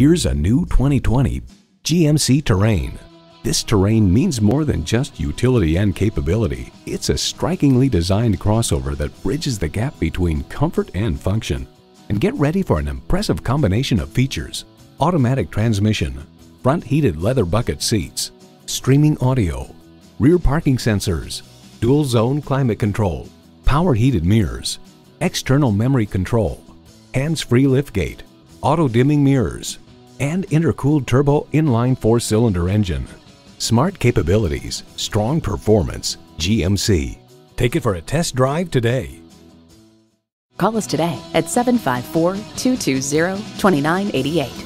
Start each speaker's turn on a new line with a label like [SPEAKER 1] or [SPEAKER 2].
[SPEAKER 1] Here's a new 2020 GMC Terrain. This Terrain means more than just utility and capability. It's a strikingly designed crossover that bridges the gap between comfort and function. And get ready for an impressive combination of features. Automatic transmission, front heated leather bucket seats, streaming audio, rear parking sensors, dual zone climate control, power heated mirrors, external memory control, hands-free liftgate, auto dimming mirrors, and intercooled turbo inline four-cylinder engine. Smart capabilities, strong performance, GMC. Take it for a test drive today.
[SPEAKER 2] Call us today at 754 220 2988.